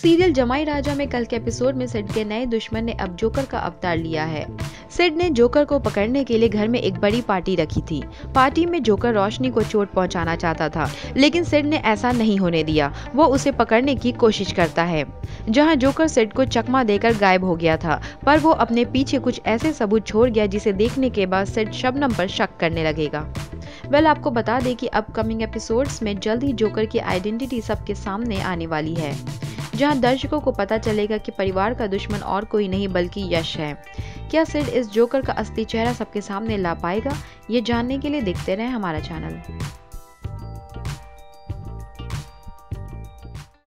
Serial जमाई राजा में कल के एपिसोड में सिड के नए दुश्मन ने अब जोकर का अवतार लिया है। सिड ने जोकर को पकड़ने के लिए घर में एक बड़ी पार्टी रखी थी। पार्टी में जोकर रोशनी को चोट पहुंचाना चाहता था लेकिन सिड ने ऐसा नहीं होने दिया। वो उसे पकड़ने की कोशिश करता है जहाँ जोकर सिड को चकमा देकर गायब हो गया था पर वो अपने पीछे कुछ ऐसे सबूत छोड़ गया जिसे देखने के बाद सिड शबनम पर शक करने लगेगा। वेल well, आपको बता दें कि अपकमिंग एपिसोड्स में जल्द ही जोकर की आइडेंटिटी सबके सामने आने वाली है। जहाँ दर्शकों को पता चलेगा कि परिवार का दुश्मन और कोई नहीं, बल्कि यश है। क्या सिड इस जोकर का असली चेहरा सबके सामने ला पाएगा? ये जानने के लिए देखते रहें हमारा चैनल।